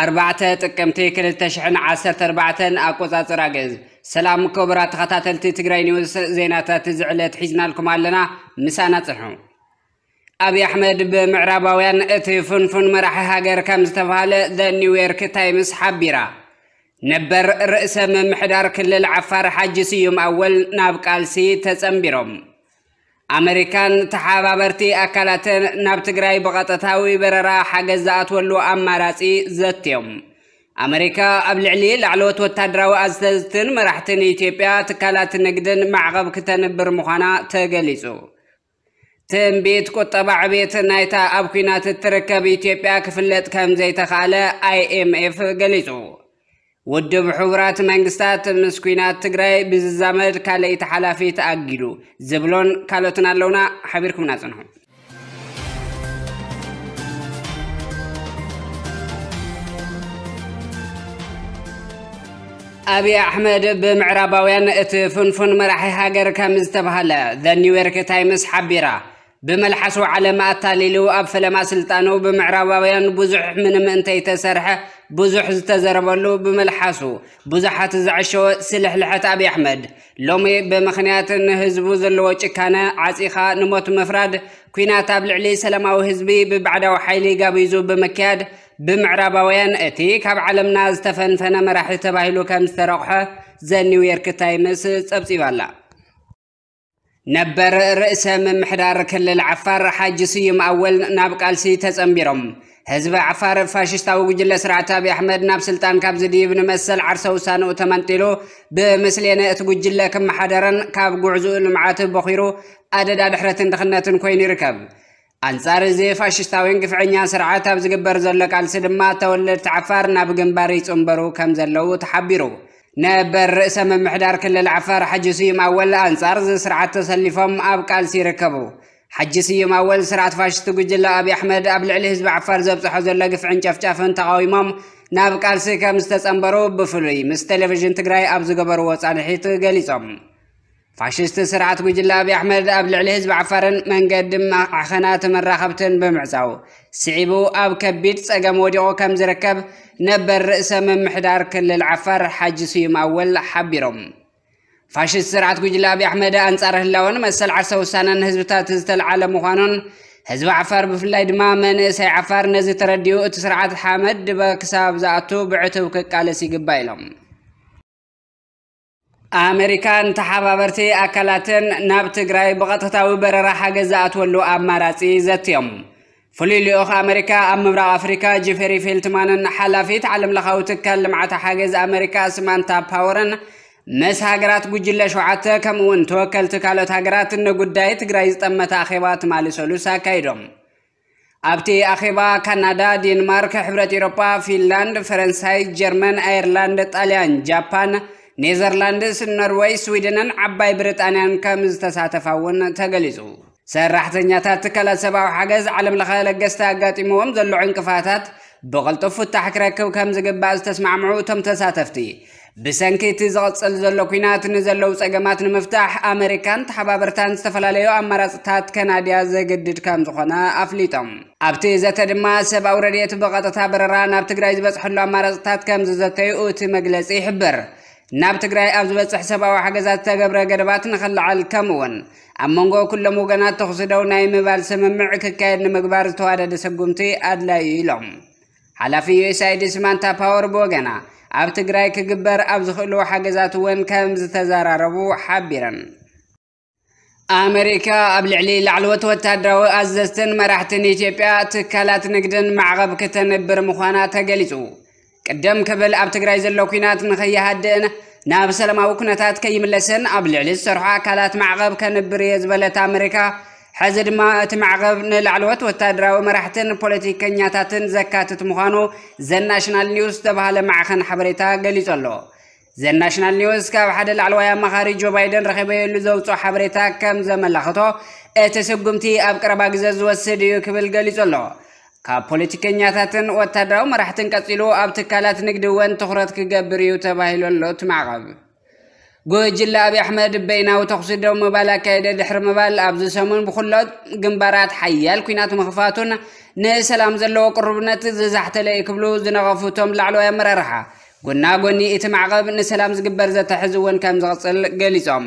ኣርባዕተ ጥቅምቲ 214 ኣቆፃፅራ ገዝ ሰላም ክቡራት ተኸታተልቲ ትግራይ ኒውስ ዜናታት እዚ ዕለት ሒዝናልኩም ኣለና ምሳና ፅንሑ ኣብዪ ኣሕመድ ብምዕራባውያን እቲ ፍንፍን መራሒ ሃገር ከም ዝተባሃለ ዘ ኒውዮርክ ታይምስ ሓቢራ ነበር ርእሰ ምምሕዳር ክልል ዓፋር ሓጂ ስዩም ኣወል ናብ ቃልሲ ተፀምቢሮም ኣሜሪካን ተሓባበርቲ ኣካላትን ናብ ትግራይ ብቐጥታዊ በረራ ሓገዝ ዝኣትወሉ ኣማራፂ ዘትዮም ኣሜሪካ ኣብ ልዕሊ ላዕለወት ወታደራዊ ኣዘዝትን መራሕትን ኢትዮጵያ ትካላት ንግድን ማዕቐብ ክተንብር ምዃና ተገሊጹ ትንቢት ቁጠባ ዕብየት ናይታ ኣብ ኩናት እትርከብ ኢትዮጵያ ክፍለጥ ከም ዘይተኽኣለ ኣይኤምኤፍ ገሊጹ ወደብ ሕቡራት መንግስታት ምስ ኩናት ትግራይ ብዝዛመድ ካልአይቲ ሓላፊ ተኣጊዱ ዝብሎን ካልኦትን ኣለውና ሓቢርኩምና ፅንሑ ኣብዪ ኣሕመድ ብምዕራባውያን እቲ ፍንፉን መራሒ ሃገር ከም ዝተባሃለ ዘ ኒውዮርክ ታይምስ ሓቢራ بملحس علامات تاليلو اب فلما سلطانو بمعراباويان بزح من منتي تسرح بزح تزربلو بملحسو بزحات زعشو سلح لحت ابي احمد لومي بمخنيات هزبو زلو كان عصيخه نموت مفراد كينات ابلعلي سلاماو هزبي ببعدو حيلي قابيزو بمكاد بمعراباويان اتي كاب علمنا زتفنفن مراح تباهلو كمسترقحه زنيو يركتايمس تبسيبالا نبر رئيس ممحدار كل العفار حاج سيوم أول نابق ألسي تزمبيرم هزب عفار فاشيستا وقجل سرعتا بأحمد ناب سلطان كابزدي بن مسل عرسو سانو تمنتلو بمسلين اتقجل كم حدران كاب قعزو المعاتب بخيرو أدد أدحرت اندخنات كوين ركب أنصار زي فاشيستا وينقف عنيا سرعتا بزقبر زلق ألسي دما تولد عفار ناب قنباري تزمبرو كم زلو تحبيرو نبر رئيس ممحدار كلل عفار حج سيوم أول أنصار زي سرعة تسلفهم أب كالسي ركبو حج سيوم أول سرعة فاشتو قجل أبي أحمد أبل عليه زب عفار زب تحوزر لقف عن شاف شافن تقاويمهم ناب كالسي كمستس أمبرو بفلوي مستلفجن تقرأي أبزو قبرو وصانحي تقليصهم ፋሽስት ስርዓት ጉጅለ አብዪ ኣሕመድ ኣብ ልዕሊ ህዝቢ ዓፋርን መንገዲ ማዕኸናት መራኸብትን ብምዕፃው ስዒቡ ኣብ ከቢድ ጸገም ወዲቑ ከም ዝርከብ ነበር ርእሰ ምምሕዳር ክልል ዓፋር ሓጂ ስዩም ኣወል ሓቢሮም ፋሽስት ስርዓት ጉጅለ አብዪ ኣሕመድ ኣንጻር ህላውን መሰል ዓርሰ ውሳነን ህዝብታት ዝተለዓለ ምዃኑን ህዝቢ ዓፋር ብፍላይ ድማ መንእሰይ ዓፋር ነዚ ተረዲኡ እቲ ስርዓት ሓመድ ድበ ክሳብ ዝኣቱ ብዕቱብ ክቃለስ ይግባእ ኢሎም ኣሜሪካን ተሓባበርቲ ኣካላትን ናብ ትግራይ ብቐጥታዊ በረራ ሓገዝ ዝኣትወሉ ኣማራፂ ዘትዮም ፍሉይ ልኡኽ ኣሜሪካ ኣብ ምብራቕ ኣፍሪካ ጂፌሪ ፌልትማንን ሓላፊት ዓለም ለኻዊ ትካል ልምዓት ሓገዝ ኣሜሪካ ስማንታ ፓወርን ምስ ሃገራት ጉጅለ ሸውዓተ ከምኡ እውን ተወከልቲ ካልኦት ሃገራት ንጉዳይ ትግራይ ዝጠመተ ኣኼባ ትማሊ ሰሉስ ኣካይዶም ኣብቲ ኣኼባ ካናዳ፣ ዴንማርክ፣ ሕብረት ኤውሮጳ፣ ፊንላንድ፣ ፈረንሳይ፣ ጀርመን፣ ኣየርላንድ፣ ጣልያን፣ ጃፓን نيزرلاندس النرويج سويدن عباي بريطانيا كم استساتفون تجلزو سرحتني تاتكلا سبع حجز علم الخيال الجست عقاتي موم ذل عنك فاتت بغلط فتح كركو كم زجب بعض تسمع معوتهم تساتفتي بسنكي تزغط الزلوكينات نزلو سقامات المفتاح امريكان تحبا برتان استفلا ليو امراس تات كناديا زيقدد كام زخونا افليتم ابتي زتا دما سبا ورديت بغطة تابرران ابتقرايز بس حلو امراس تات كام زتا يؤتي مقلس يحبر ناب تقرأي أبزبت حسابا وحقزات تقبرة قربات نخلع الكمون أمونغو كل موغنات تخصدو نايمي بالسم معك كاين مقبار توادة دسقومتي أدلا يلوم حالا في يوساي ديسمانتا باور بوغنا أب تقرأي كقبر أبزخلو حقزات وين كامز تزاراربو حبيرا أمريكا قبل علي لعلوت وتدرو أززتن مرحتن إيجيبيا تكالات نقدن معغب كتن برمخانات قليتو قدام كبل اب تگراي زلو كينات نخي هادنا ناب سلام او كنتات كيملسن اب لعل السرحه كالات معقب كنبر يزبلت امريكا حزد ما تمعقب نلعلوت وتادراو مرحتن بوليتيكنياتاتن زكاتت مخانو زن ناشنال نيوز تبهال معخن حبريتا غليصلو زن ناشنال نيوز كاب حد العلوايا مخاري جو بايدن رخيبه يلو زوتو حبريتا كم زملاختو اتسقمتي اب قرباق زوز وسديو كبل غليصلو ካብ ፖለቲከኛታትን ወታደራዊ መራሕትን ቀፂሉ ኣብ ትካላት ንግዲ እውን ትኩረት ክገብር እዩ ተባሂሉ ኣሎ እቲ ማዕቐብ ጉጅለ ኣብዪ ኣሕመድ በይናዊ ተኽሲ ደው ምባል ኣካየደ ድሕሪ ምባል ኣብዚ ሰሙን ብኩሎት ግንባራት ሓያል ኩናት ምኽፋቱን ንሰላም ዘለዎ ቅርብነት ዝዛሕተለ እዩ ክብሉ ዝነቐፉ እቶም ላዕለዋይ ኣመራርሓ ጎና ጎኒ እቲ ማዕቐብ ንሰላም ዝግበር ዘተሕዚ እውን ከም ዝቕፅል ገሊፆም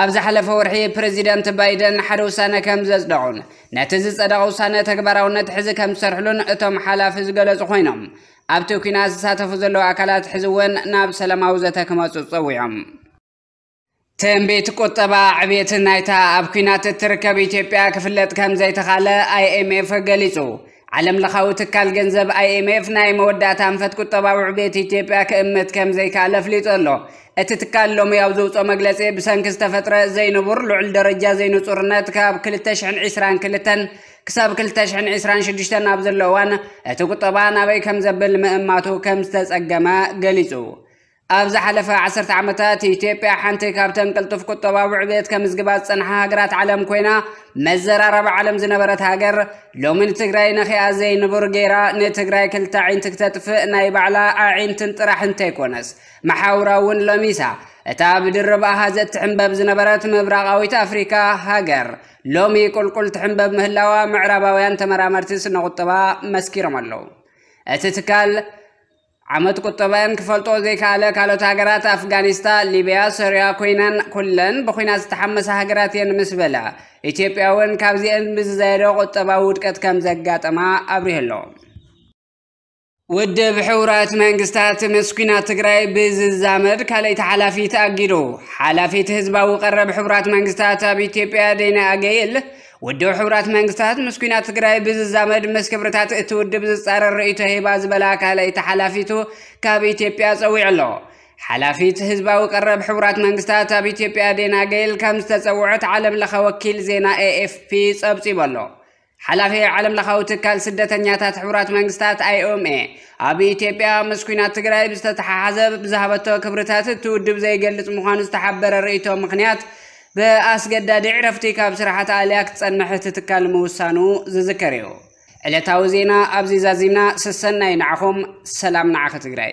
ኣብ ዝሓለፈ ወርሒ ፕረዚደንት ባይደን ሓደ ውሳነ ከም ዘፅደቑን ነቲ ዝፀደቐ ውሳነ ተግባራውነት ሕዚ ከም ዝሰርሕሉን እቶም ሓላፊ ዝገለጹ ኮይኖም ኣብቲ ኩናት ዝሳተፉ ዘለዉ ኣካላት ሕዚ እውን ናብ ሰላማዊ ዘተ ክመፁ ፀዊዖም ትንቢት ቁጠባ ዕብየት ናይታ ኣብ ኩናት እትርከብ ኢትዮጵያ ክፍለጥ ከም ዘይተኻለ ኣይኤምኤፍ ገሊጹ علم لخاو تكال جنزب اي ام اف ناي مودات انفت كتباو عبيت ايتيبيا كامت كم زي كالف ليطلو اتتكال لو مياو زوت او مجلس اي بسانك استفترة زي نبور لعل درجة زي نصور كاب كل تشعن عسران كلتن كساب كلتش تشعن عسران شدشتن ابزر لوان اتو كتبا ناوي كم زبل مئماتو كم ستس اقما ኣብ ዝሓለፈ 1 ዓመታት ኢትዮጵያ ሓንቲ ካብተን ቅልጡፍ ቁጠባዊ ዕብየት ከም ዝግባእ ዝፀንሓ ሃገራት ዓለም ኮይና መዘራረቢ ዓለም ዝነበረት ሃገር ሎሚ ንትግራይ ነኺኣ ዘይንቡር ገይራ ንትግራይ ክልተ ዒንቲ ክተጥፍእ ናይ ባዕላ ኣዒንትን ጥራሕ እንተይኮነስ መሓውራ እውን ሎሚሳ እታ ብድርብ ኣሃዘ ትሕንበብ ዝነበረት ምብራቃዊት ኣፍሪካ ሃገር ሎሚ ቁልቁል ትሕንበብ ምህላዋ ምዕራባውያን ተመራመርቲ ስነ ቁጠባ መስኪሮም ኣለዉ እቲ ትካል ዓመት ቁጠባን ክፈልጦ ዘይከኣለ ካልኦት ሃገራት ኣፍጋኒስታን፣ ሊብያ፣ ሶርያ ኮይናን ኩለን ብኩናት ዝተሓመሳ ሃገራት እየን ምስ በላ ኢትዮጵያ እውን ካብዚአን ብዝዘየደ ቁጠባ ውድቀት ከም ዘጋጠማ ኣብሪህ ኣሎ ውድብ ሕቡራት መንግስታት ምስ ኩናት ትግራይ ብዝዛመድ ካልአይቲ ሓላፊት ኣጊዱ ሓላፊት ህዝባዊ ቀረብ ሕቡራት መንግስታት ኣብ ኢትዮጵያ ደይና ኣገይል ወደው ሕብራት መንግስታት ምስኩና ትግራይ ብዝዛመድ ምስ ክብርታት እቲ ውድብ ዝፃረር ርእቶ ሂባ ዝበላ ኣካላይ እቲ ሓላፊቱ ካብ ኢትዮጵያ ፀዊዕ ኣሎ ሓላፊት ህዝባዊ ቀረብ ሕቡራት መንግስታት ኣብ ኢትዮጵያ ዴና ገይል ከም ዝተፀውዐት ዓለም ለኸ ወኪል ዜና ኤኤፍፒ ፀብፂቡ ኣሎ ሓላፊ ዓለም ለኻዊ ትካል ስደተኛታት ሕቡራት መንግስታት ኣይኦምኤ ኣብ ኢትዮጵያ ምስ ኩናት ትግራይ ብዝተተሓሓዘ ብዝሃበቶ ክብርታት እትውድብ ዘይገልፅ ምዃኑ ዝተሓበረ ርእቶ ምክንያት ብኣስገዳዲ ዕረፍቲ ካብ ስራሕቲ ኣልያ ክትጸንሕ ትትካል ምውሳኑ ዝዝከር እዩ ዕለታዊ ዜና ኣብዚ ዛዚምና ስሰናይ ንዓኹም ሰላም ንዓኸ ትግራይ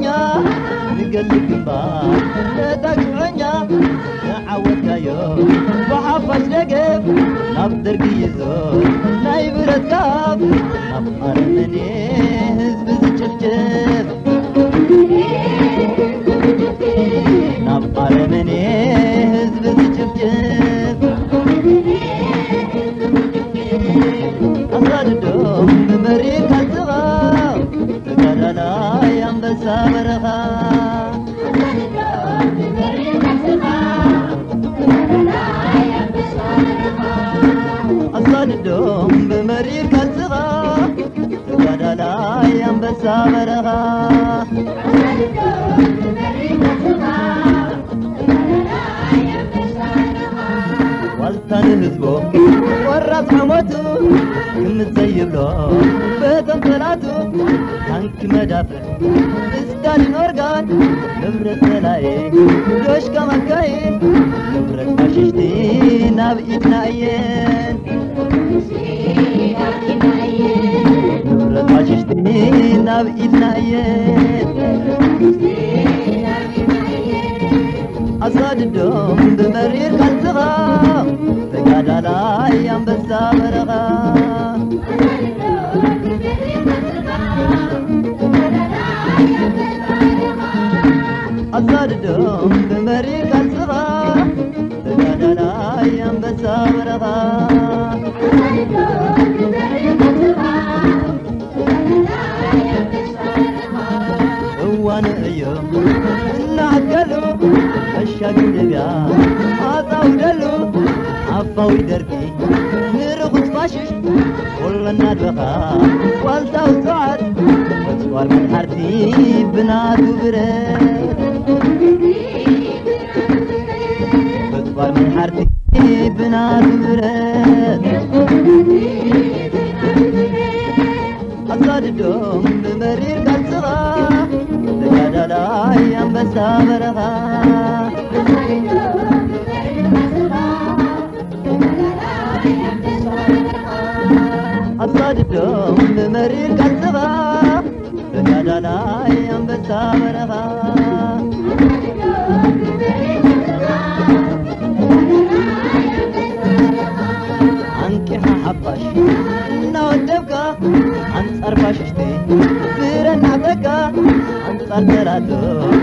የትግባር ተጠቅመኛ ንዓወትካዮ ናብ ደርጊ ይዞ ናይ ብረትካብ ናብ ማርመኔ ህዝቢ ዝጭብጭብ ተዋልዶም በመሪር ቀጽባ ጓዳ ላይ አንበሳ በረኻ ዋልታን ህዝቦ ወራት መሞቱ ክምዘይ ብሎ በተንፈላቱ ታንክ መዳፍ ስታሊን ኦርጋን ንብረት በላይ ዶሽካ መካይ ንብረት ማሽሽቲ ናብ منينا بإيدنا عيال أصاد الدوم بمرير قلبها بقادة لا أيام بس شاقي لبيا عطاو دلو عفاو دركي كل النادوخا والتاو تعد وتوال من حرتي بناتو برد وتوال من حرتي بناتو برد أصاد الدوم አሳድገው በመሪር ቀጽባ በጋዳ ላይ አንበሳ በረባ አንቂሓ ሓባሽ እናወደብካ አንጻር ፋሽሽቲ ብረና ጠቃ አንጻር ተራዶ